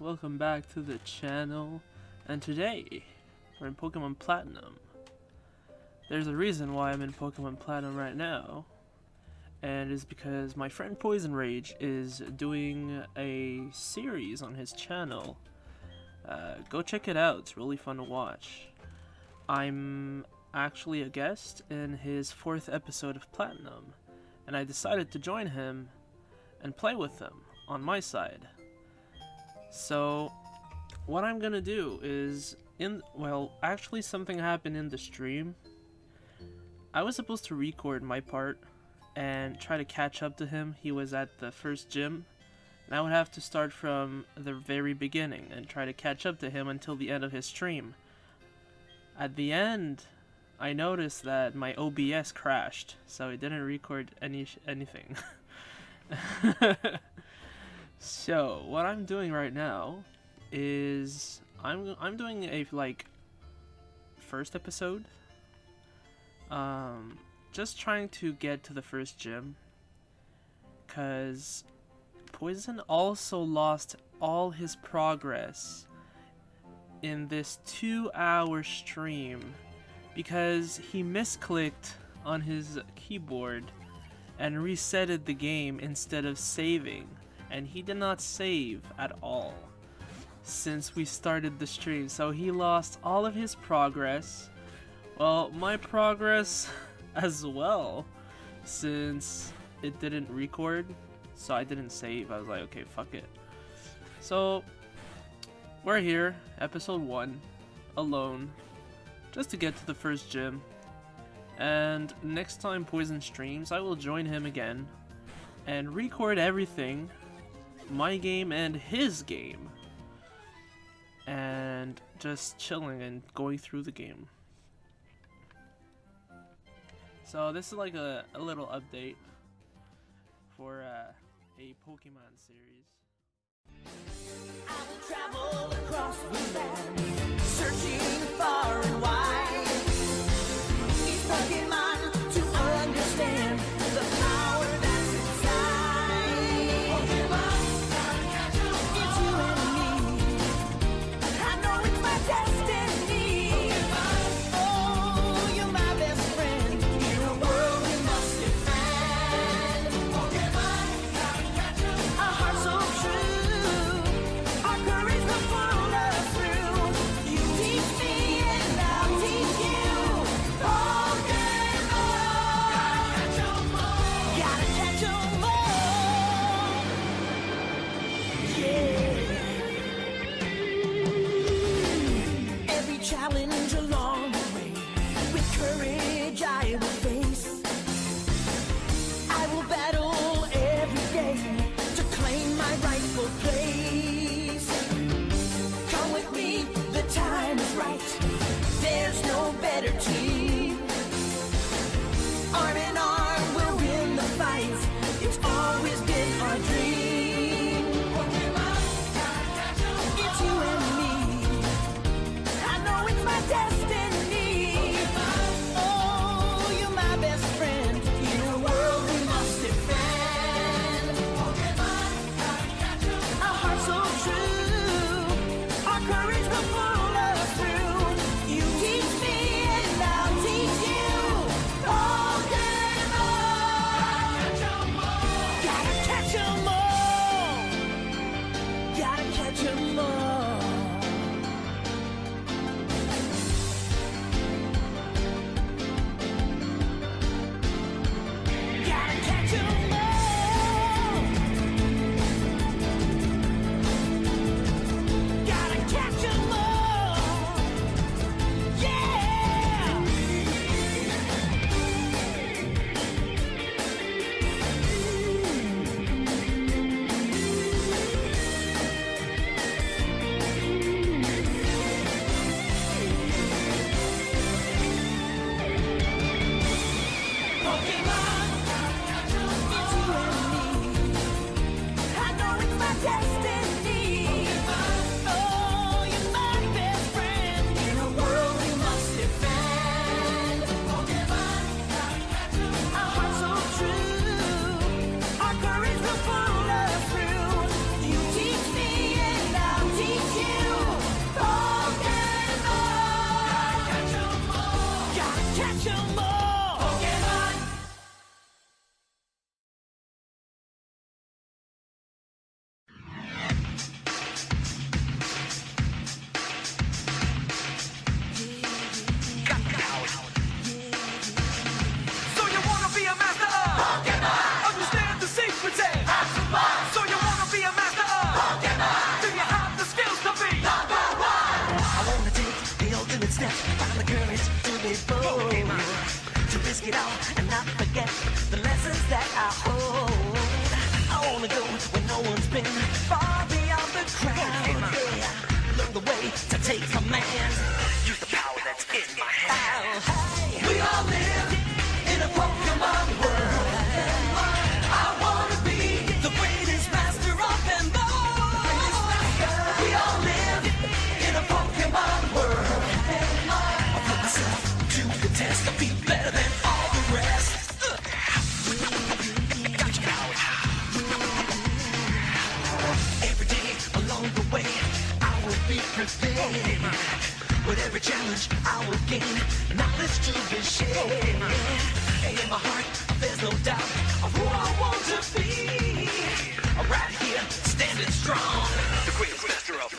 Welcome back to the channel, and today we're in Pokemon Platinum. There's a reason why I'm in Pokemon Platinum right now, and is because my friend Poison Rage is doing a series on his channel. Uh, go check it out, it's really fun to watch. I'm actually a guest in his fourth episode of Platinum, and I decided to join him and play with him on my side. So, what I'm gonna do is, in well, actually something happened in the stream. I was supposed to record my part and try to catch up to him. He was at the first gym, and I would have to start from the very beginning and try to catch up to him until the end of his stream. At the end, I noticed that my OBS crashed, so it didn't record any anything. so what I'm doing right now is I'm I'm doing a like first episode. Um, just trying to get to the first gym, cause Poison also lost all his progress in this two-hour stream because he misclicked on his keyboard and resetted the game instead of saving and he did not save at all since we started the stream. So he lost all of his progress. Well my progress as well since it didn't record so I didn't save. I was like okay fuck it. So we're here episode 1 alone just to get to the first gym and next time Poison streams, I will join him again and record everything, my game and his game, and just chilling and going through the game. So this is like a, a little update for uh, a Pokemon series. Searching far and wide. Each Pokemon to catch 'em all. difference then. With every challenge, I will gain knowledge to be shared. And in my heart, there's no doubt of who I want to be. I'm right here, standing strong. The greatest master of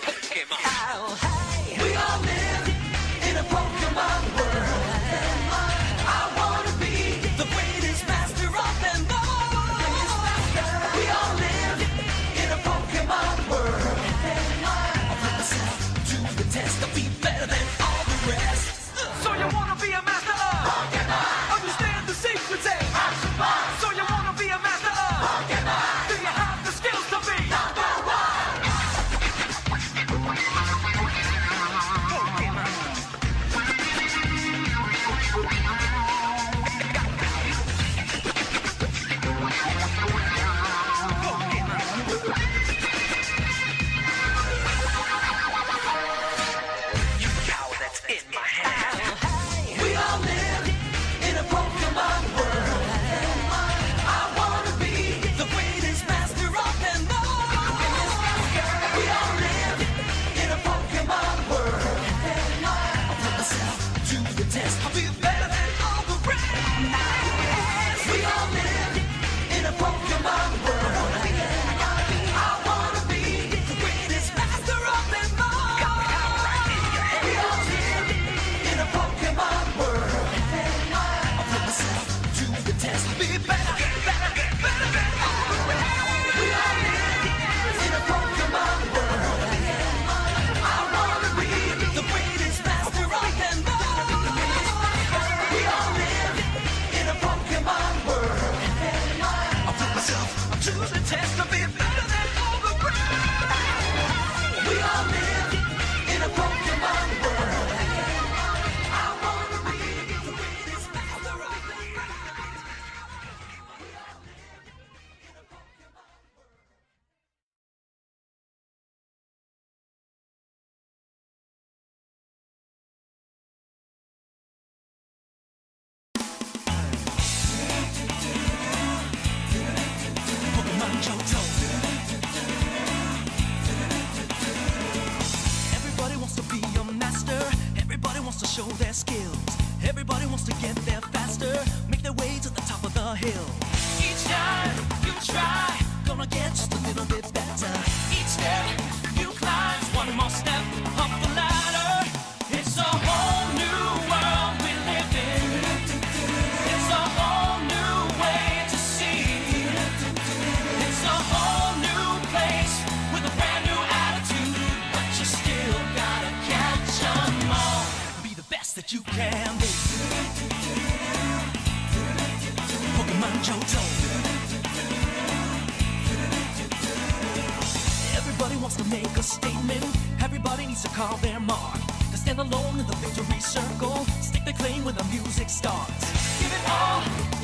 alone in the victory circle. Stick the claim when the music starts. Give it all.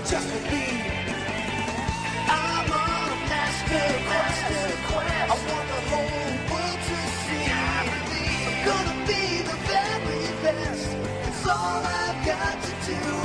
I just be. I'm on a master quest. I want the whole world to see. I'm gonna be the very best. It's all I've got to do.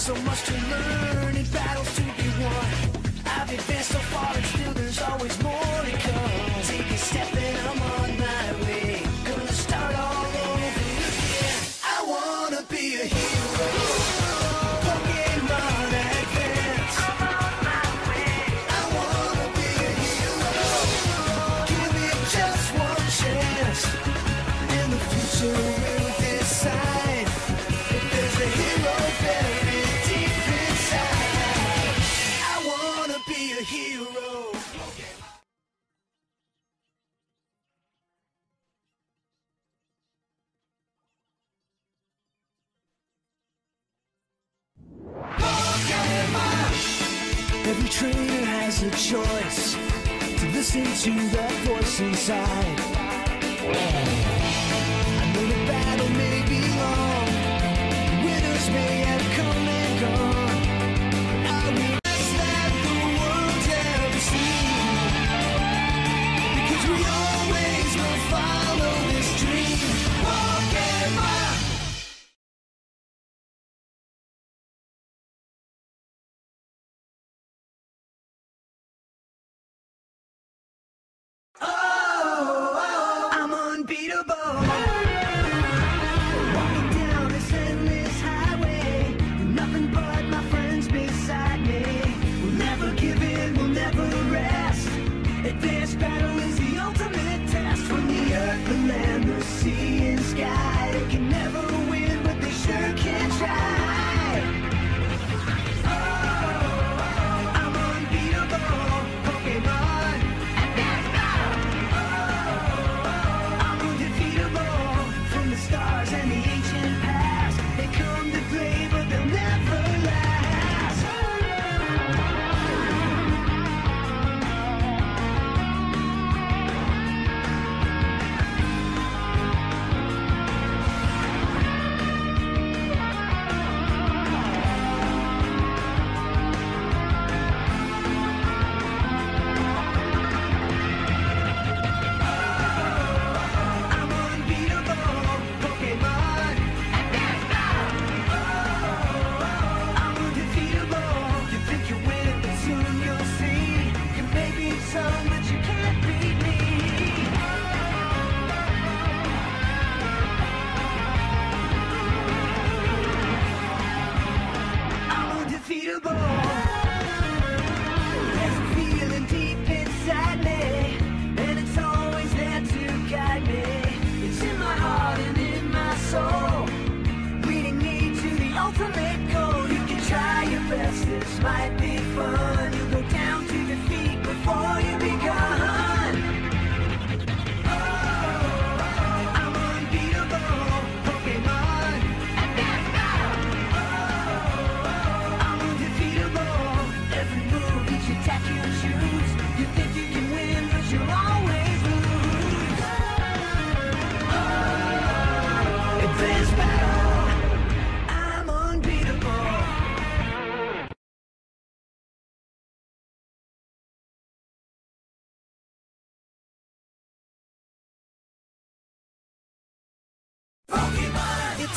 so much to learn and battles to be won. I've advanced so far and still there's always more. to the voice inside.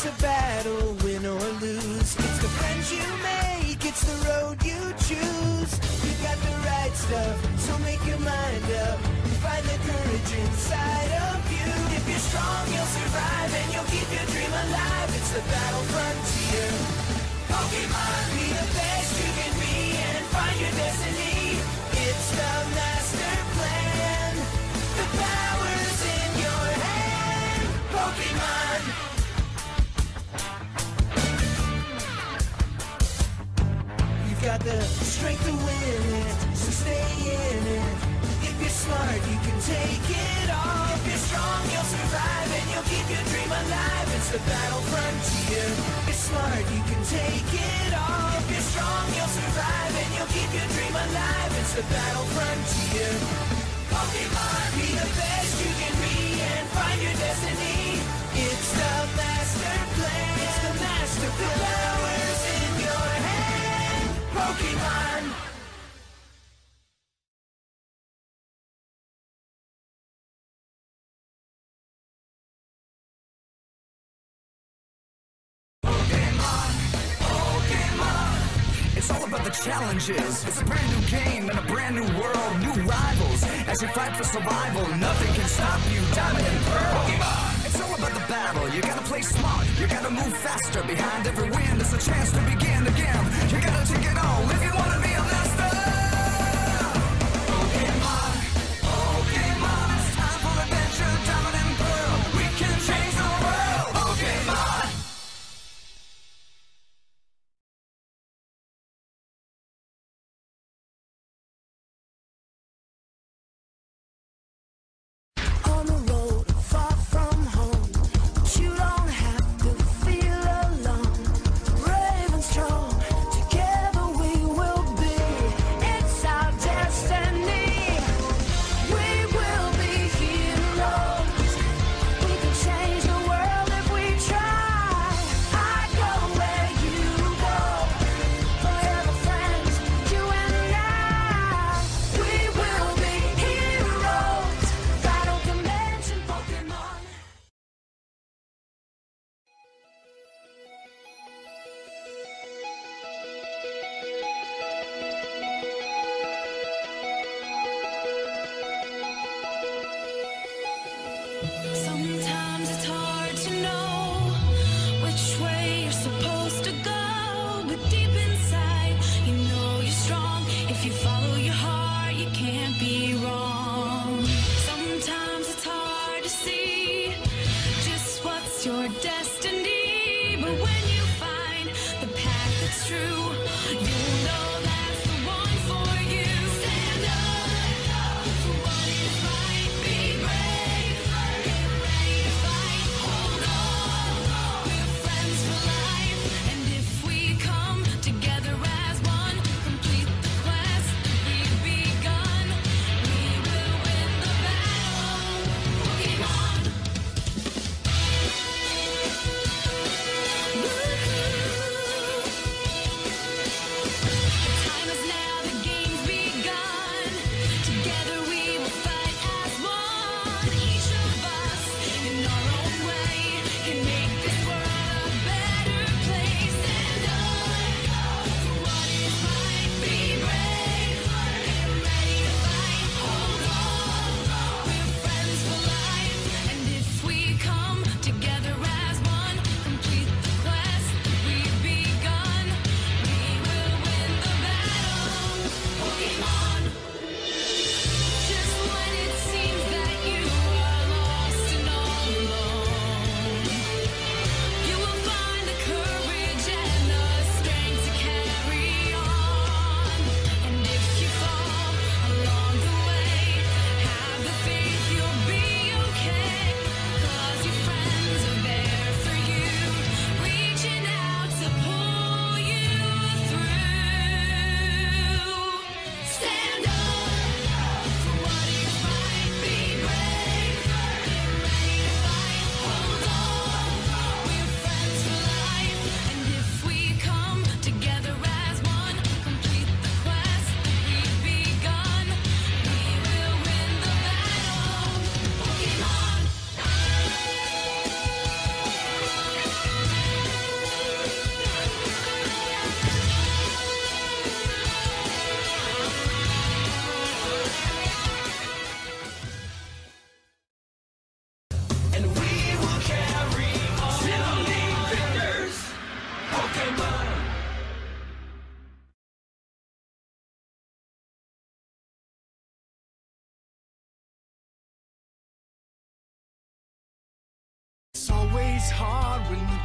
It's a battle, win or lose. It's the friends you make, it's the road you choose. You got the right stuff, so make your mind up. Find the courage inside of you. If you're strong, you'll survive and you'll keep your dream alive. It's the battle frontier. Pokemon, be a bear. got the strength to win it, so stay in it. If you're smart, you can take it all. If you're strong, you'll survive and you'll keep your dream alive. It's the battle frontier. If you're smart, you can take it all. If you're strong, you'll survive and you'll keep your dream alive. It's the battle frontier. Pokemon, be the best you can be and find your destiny. It's the master plan. It's the master plan. The Pokemon! Pokemon. It's all about the challenges. It's a brand new game and a brand new world. New rivals as you fight for survival. Nothing can stop you, Diamond and Pearl. Pokemon. You gotta play smart, you gotta move faster. Behind every win, there's a chance to begin again. You gotta take it all if you want. if you follow your heart.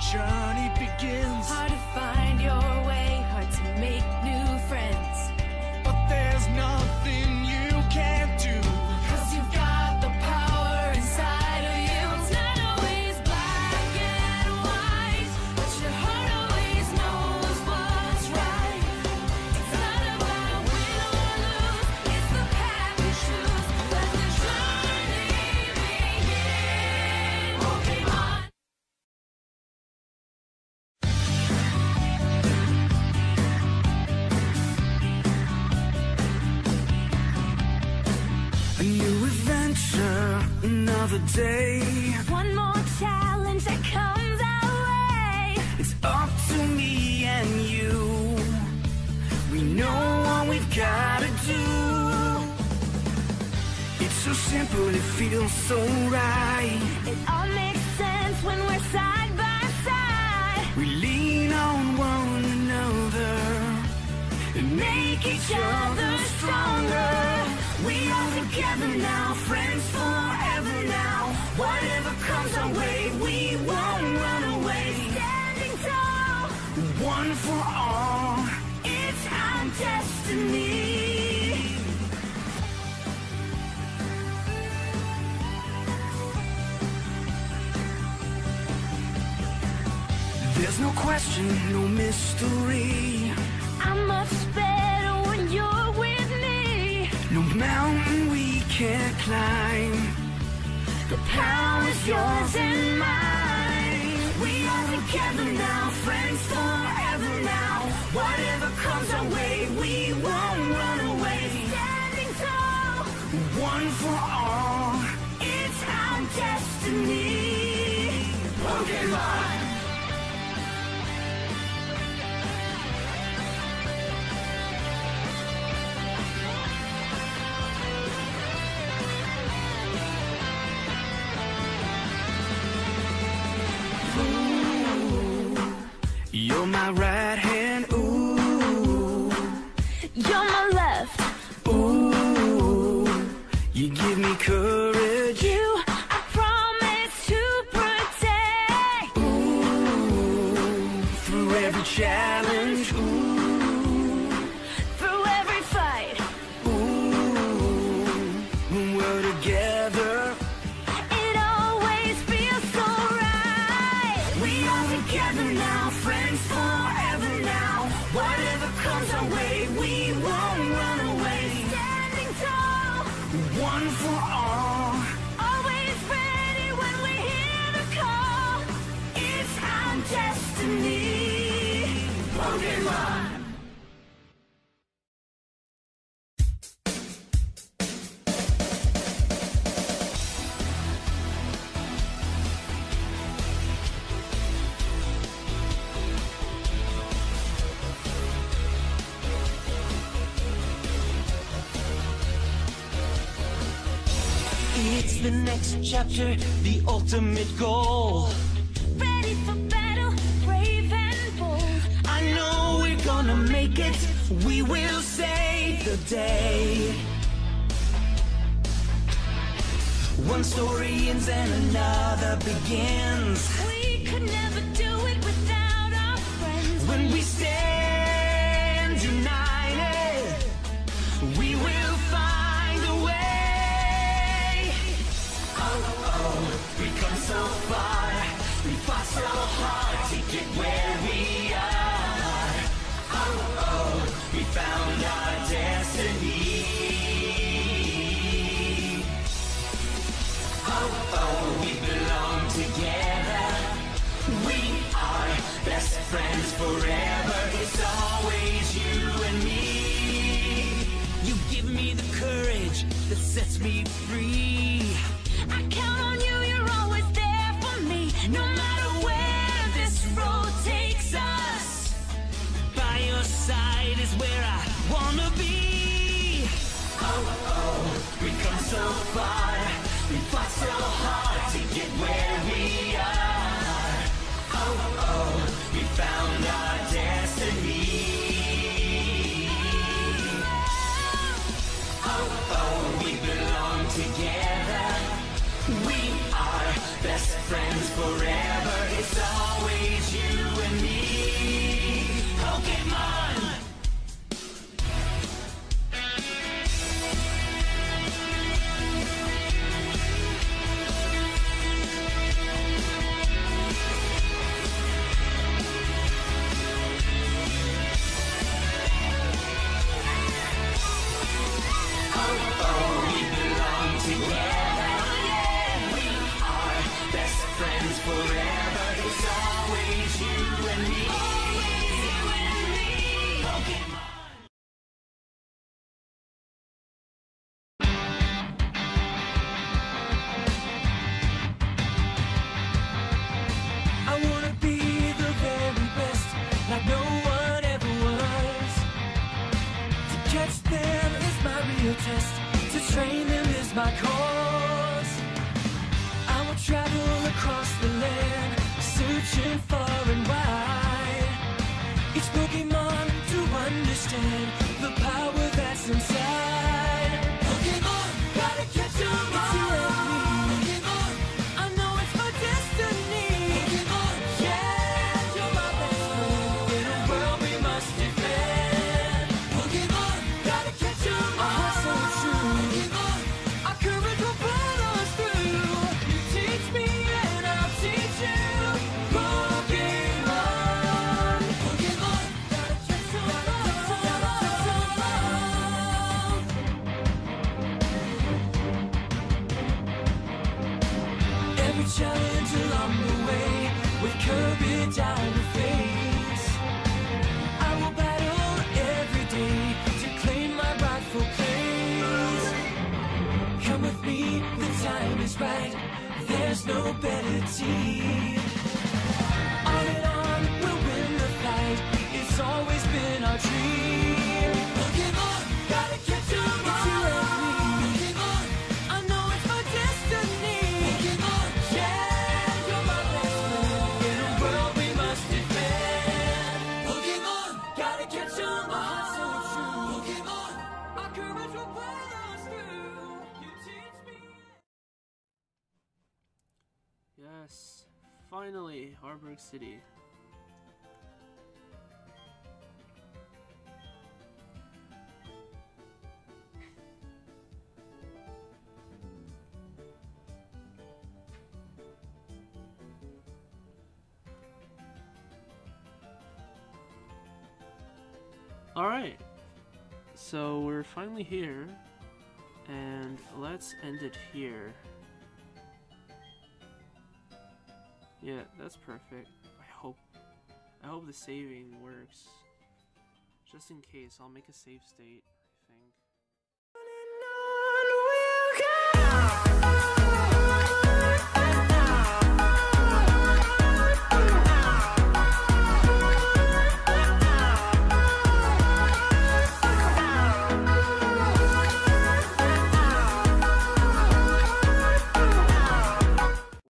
journey begins. Another day. One more challenge that comes our way. It's up to me and you. We know what we've gotta do. It's so simple, it feels so right. It all makes sense when we're side by side. We lean on one another and make each other stronger. We are together now, friends forever. Whatever comes our way, we won't run away. Standing tall, One for all. it's our destiny. There's no question, no mystery. I'm much better when you're with me. No mountain we can't climb. The power's yours and mine. We are together now, friends forever now. Whatever comes our way, we won't run away. Standing tall, One for all. Right hand, Pokemon. Chapter, the ultimate goal. Ready for battle, brave and bold. I know we're gonna make it. We will save the day. One story ends and another begins. We could never friends forever. It's always you and me. You give me the courage that sets me free. I count on you, you're always there for me. No matter where this road takes us. By your side is where I wanna be. Oh, oh, Yes! Finally, Oreburgh City. Alright, so we're finally here, and let's end it here. Yeah, that's perfect. I hope. I hope the saving works. Just in case, I'll make a save state.